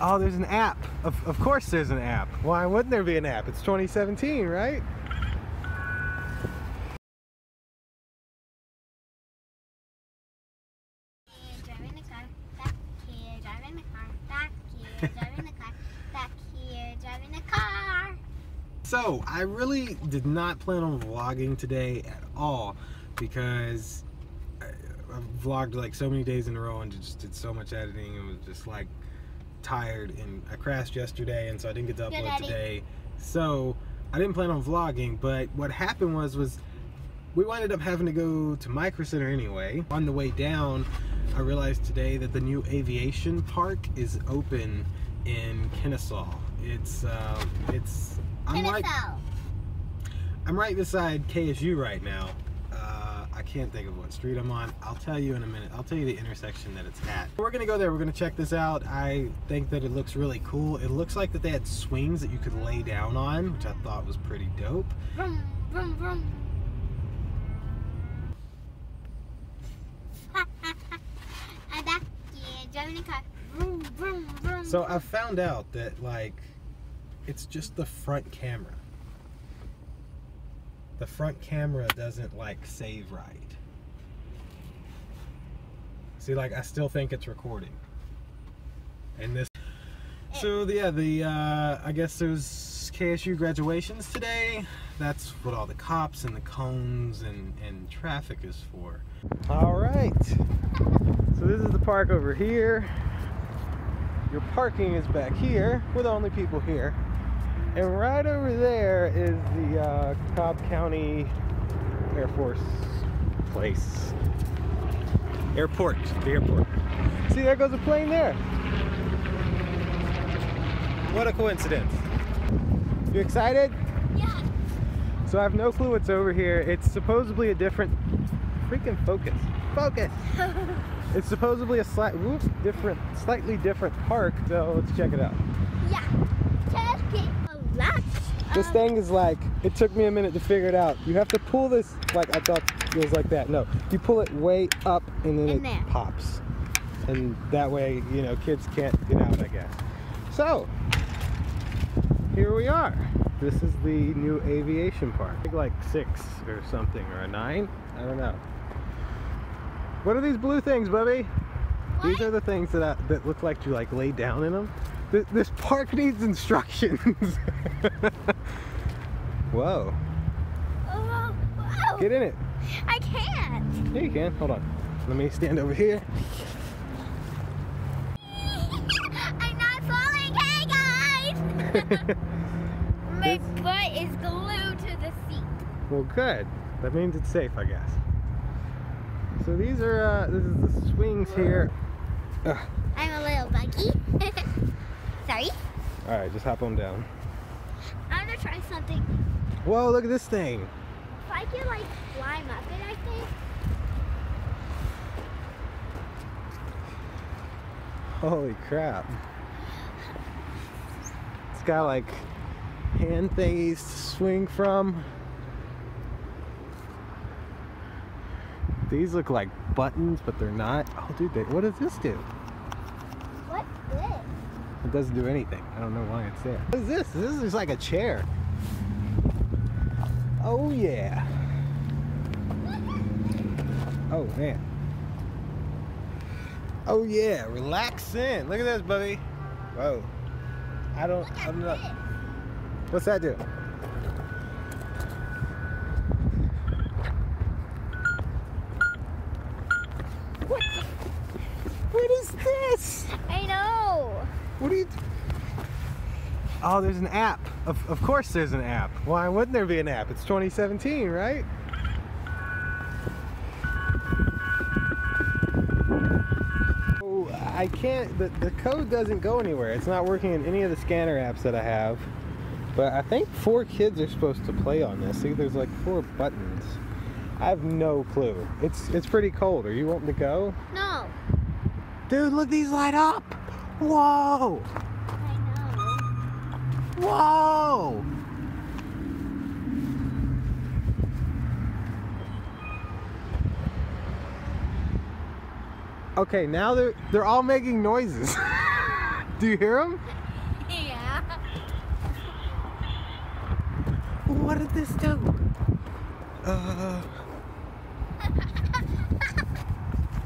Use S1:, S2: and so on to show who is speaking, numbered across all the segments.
S1: Oh, there's an app. Of, of course there's an app. Why wouldn't there be an app? It's 2017, right? So, I really did not plan on vlogging today at all because I, I've vlogged like so many days in a row and just did so much editing and was just like tired and I crashed yesterday and so I didn't get to upload
S2: Eddie.
S1: today. So, I didn't plan on vlogging, but what happened was was we ended up having to go to Micro Center anyway. On the way down, I realized today that the new aviation park is open in Kennesaw. It's uh, it's I'm like
S2: Kennesaw.
S1: I'm right beside KSU right now. I can't think of what street I'm on. I'll tell you in a minute. I'll tell you the intersection that it's at. We're gonna go there. We're gonna check this out. I think that it looks really cool. It looks like that they had swings that you could lay down on, which I thought was pretty dope.
S2: Vroom, vroom, vroom. I'm back here driving the car. Vroom, vroom, vroom.
S1: So I found out that like it's just the front camera. The front camera doesn't like save right. See, like I still think it's recording. And this. So yeah, the uh, I guess there's KSU graduations today. That's what all the cops and the cones and and traffic is for. All right. So this is the park over here. Your parking is back here. We're the only people here. And right over there is the uh, Cobb County Air Force place. Airport, the airport. See, there goes a plane there. What a coincidence. You excited?
S2: Yeah.
S1: So I have no clue what's over here. It's supposedly a different freaking focus. Focus. It's supposedly a slight whoop, different, slightly different park. So let's check it out.
S2: yeah. Check it a lot.
S1: This thing is like, it took me a minute to figure it out. You have to pull this, like I thought it was like that. No, you pull it way up and then
S2: In
S1: it
S2: there.
S1: pops. And that way, you know, kids can't get out, I guess. So, here we are. This is the new aviation park. I think like six or something, or a nine? I don't know. What are these blue things, Bubby? These are the things that I, that look like you like lay down in them. This, this park needs instructions. Whoa.
S2: Oh, oh,
S1: Get in it.
S2: I can't.
S1: Yeah, you can. Hold on. Let me stand over here.
S2: I'm not falling. Hey guys. My butt is glued to the seat.
S1: well, good. That means it's safe, I guess. So these are, uh, this is the swings here. Ugh.
S2: I'm a little buggy. Sorry.
S1: All right, just hop on down.
S2: I'm gonna try something.
S1: Whoa, look at this thing.
S2: If I could like climb up it, I think.
S1: Holy crap. It's got like hand thingies to swing from. These look like buttons, but they're not. Oh, dude, they, what does this do?
S2: What's this?
S1: It doesn't do anything. I don't know why it's there. What is this? This is like a chair. Oh, yeah. Oh, man. Oh, yeah. Relax in. Look at this, buddy. Whoa. I don't, I'm not. What's that do? What? What is this?
S2: I know.
S1: What are you? Oh, there's an app. Of, of course, there's an app. Why wouldn't there be an app? It's 2017, right? Oh, I can't. The, the code doesn't go anywhere. It's not working in any of the scanner apps that I have. But I think four kids are supposed to play on this. See, there's like four buttons. I have no clue. It's it's pretty cold. Are you wanting to go?
S2: No.
S1: Dude, look, these light up. Whoa.
S2: I know.
S1: Whoa! Okay, now they're they're all making noises. Do you hear them?
S2: Yeah.
S1: What did this do? Uh,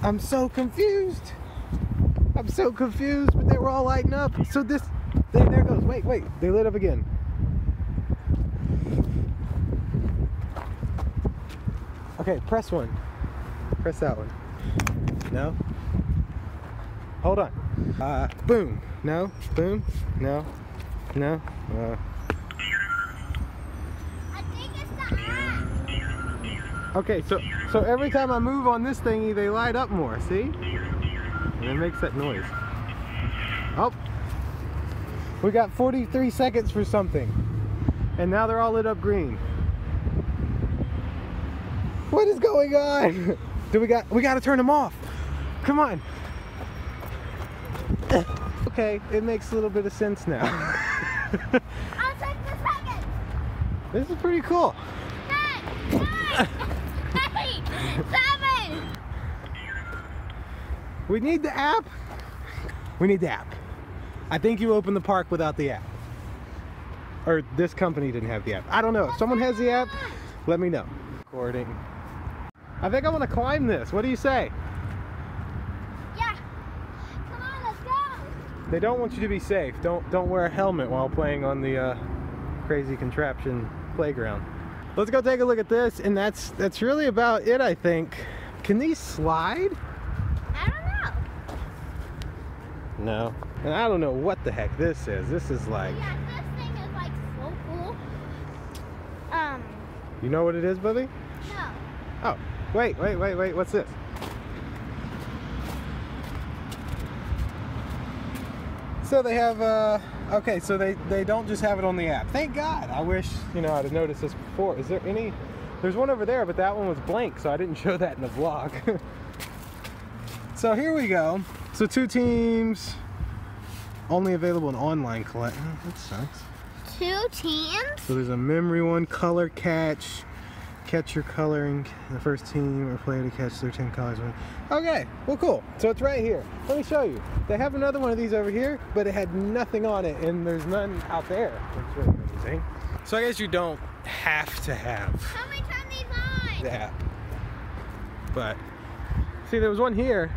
S1: I'm so confused. I'm so confused, but they were all lighting up. So this, there, there goes. Wait, wait, they lit up again. Okay, press one. Press that one. No. Hold on. Uh, boom. No. Boom. No. No. Uh. Okay, so so every time I move on this thingy, they light up more. See? And it makes that noise. Oh, we got 43 seconds for something, and now they're all lit up green. What is going on? Do we got? We got to turn them off. Come on. Okay, it makes a little bit of sense now.
S2: I'll take the second.
S1: this is pretty cool.
S2: Ten, nine, eight, seven.
S1: We need the app. We need the app. I think you opened the park without the app. Or this company didn't have the app. I don't know. If someone has the app, let me know. Recording. I think I want to climb this. What do you say?
S2: Yeah. Come on, let's go.
S1: They don't want you to be safe. Don't don't wear a helmet while playing on the uh, crazy contraption playground. Let's go take a look at this, and that's that's really about it. I think. Can these slide?
S2: I don't know.
S1: No. And I don't know what the heck this is. This is like.
S2: Yeah, this thing is like so cool. Um,
S1: You know what it is, Bubby?
S2: no.
S1: Oh, wait, wait, wait, wait. What's this? So they have, uh, okay, so they, they don't just have it on the app. Thank God. I wish, you know, I'd have noticed this before. Is there any, there's one over there, but that one was blank, so I didn't show that in the vlog. so here we go. So two teams, only available in online collect. oh, mm, That sucks.
S2: Two teams?
S1: So there's a memory one, color catch, catch your coloring. The first team or player to catch their 10 colors win. Okay, well cool. So it's right here. Let me show you. They have another one of these over here, but it had nothing on it and there's none out there. That's really amazing. So I guess you don't have to have
S2: How many these on?
S1: the app. But see there was one here,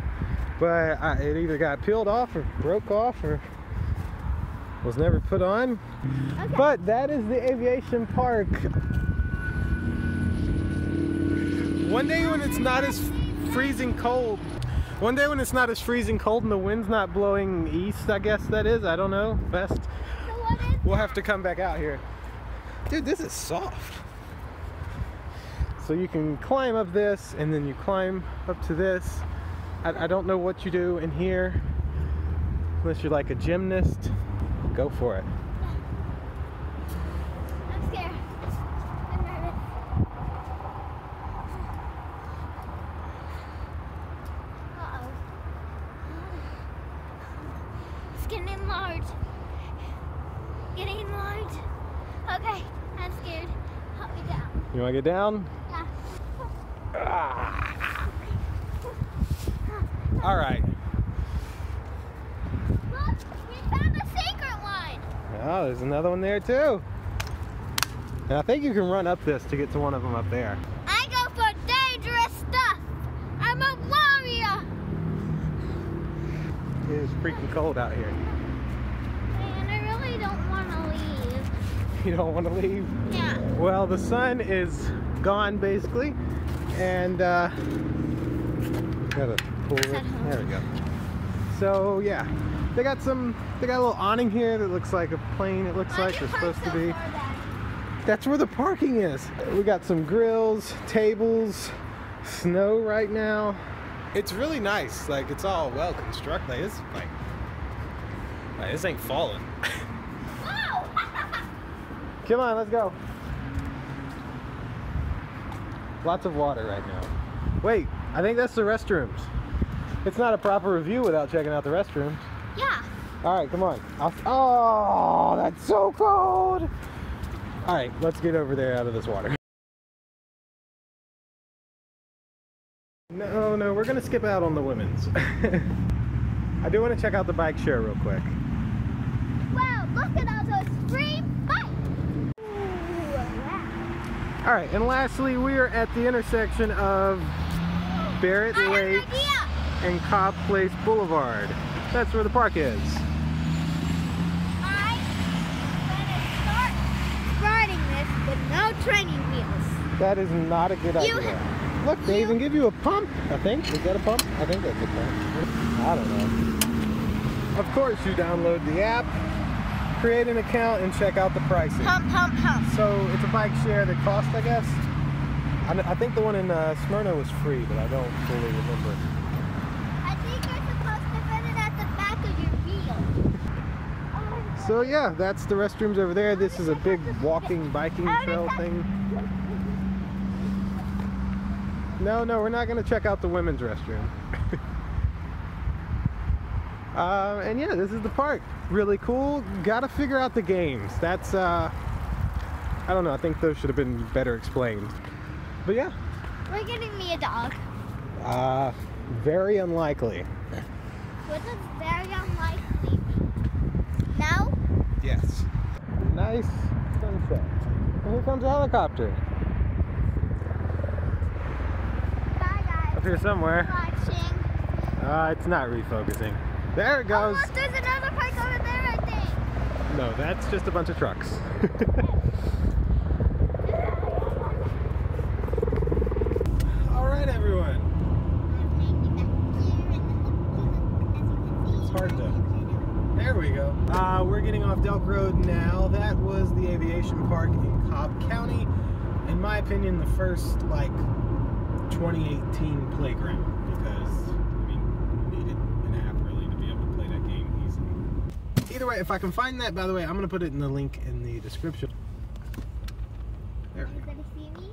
S1: but I, it either got peeled off or broke off or was never put on.
S2: Okay.
S1: But that is the aviation park. One day when it's not as freezing cold, one day when it's not as freezing cold and the wind's not blowing east, I guess that is, I don't know, best.
S2: So
S1: we'll have to come back out here. Dude, this is soft. So you can climb up this and then you climb up to this. I, I don't know what you do in here, unless you're like a gymnast, go for it.
S2: I'm scared. I'm nervous. Uh-oh. It's getting large. Getting large. Okay, I'm scared. Help me down.
S1: You wanna get down?
S2: Yeah.
S1: Ah. All right.
S2: Look, we found a secret one.
S1: Oh, there's another one there too. And I think you can run up this to get to one of them up there.
S2: I go for dangerous stuff. I'm a warrior.
S1: It is freaking cold out here.
S2: And I really don't want to leave.
S1: You don't want to leave?
S2: Yeah.
S1: Well, the sun is gone basically, and uh, gotta pull it. There we go. So yeah, they got some. They got a little awning here that looks like a plane. It looks like they're
S2: you park
S1: supposed to be. That's where the parking is. We got some grills, tables, snow right now. It's really nice. Like it's all well constructed. Like, it's like, like this ain't falling. Come on, let's go. Lots of water right now. Wait, I think that's the restrooms. It's not a proper review without checking out the restrooms.
S2: yeah.
S1: All right, come on. I'll, oh, that's so cold. All right, let's get over there out of this water. No, no, we're gonna skip out on the women's. I do want to check out the bike share real quick.
S2: look at all those free bikes. Ooh, wow.
S1: All right, and lastly, we are at the intersection of Barrett
S2: I
S1: Lake. And Cobb Place Boulevard. That's where the park is.
S2: I'm gonna start riding this with no training wheels.
S1: That is not a good
S2: You-
S1: idea. Look, they
S2: you-
S1: even give you a pump, I think. Is that a pump? I think that's a pump. I don't know. Of course, you download the app, create an account, and check out the pricing.
S2: Pump, pump, pump.
S1: So it's a bike share that costs, I guess. I, I think the one in uh, Smyrna was free, but I don't fully remember.
S2: I think you're supposed to put it at the back of your wheel. Oh,
S1: So yeah, that's the restrooms over there. This is a big walking, biking trail thing. No, no, we're not gonna check out the women's restroom. um, and yeah, this is the park. Really cool. Gotta figure out the games. That's uh, I don't know. I think those should have been better explained. But yeah,
S2: We're getting me a dog.
S1: uh, very unlikely.
S2: Is very unlikely. No?
S1: Yes. Nice sunset. And here comes a helicopter.
S2: Bye guys.
S1: Up here somewhere.
S2: Watching.
S1: Uh, it's not refocusing. There it
S2: Oh,
S1: goes.
S2: look, there's another park over there, I think.
S1: No, that's just a bunch of trucks. All right, everyone. It's hard to- There we go. Uh, we're getting off Delk Road now. That was the aviation park in Cobb County. In my opinion, the first like 2018 playground because I mean, needed an app really to be able to play that game easily. Either way, if I can find that, by the way, I'm gonna put it in the link in the description. There.
S2: Are you gonna see me?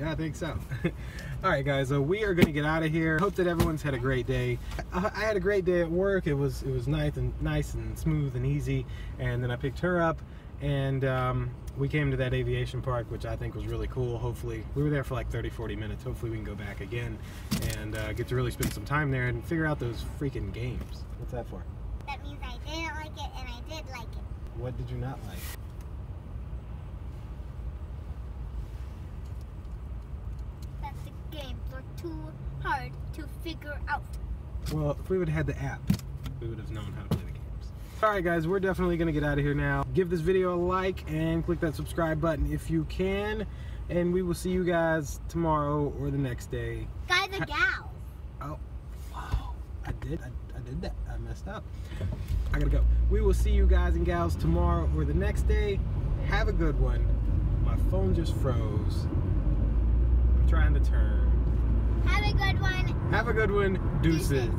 S1: Yeah, I think so. All right, guys. So we are going to get out of here. Hope that everyone's had a great day. I, I had a great day at work. It was it was nice and nice and smooth and easy. And then I picked her up, and um, we came to that aviation park, which I think was really cool. Hopefully, we were there for like 30, 40 minutes. Hopefully, we can go back again and uh, get to really spend some time there and figure out those freaking games. What's that for?
S2: That means I didn't like it and I did like it.
S1: What did you not like?
S2: That the games were too hard to figure out.
S1: Well, if we would have had the app, we would have known how to play the games. Alright guys, we're definitely going to get out of here now. Give this video a like and click that subscribe button if you can. And we will see you guys tomorrow or the next day.
S2: Guys are gals.
S1: Oh, wow. I did. I, I did that. I messed up. I gotta go. We will see you guys and gals tomorrow or the next day. Have a good one. My phone just froze. I'm trying to turn.
S2: Have a good one.
S1: Have a good one. Deuces.
S2: Deuces.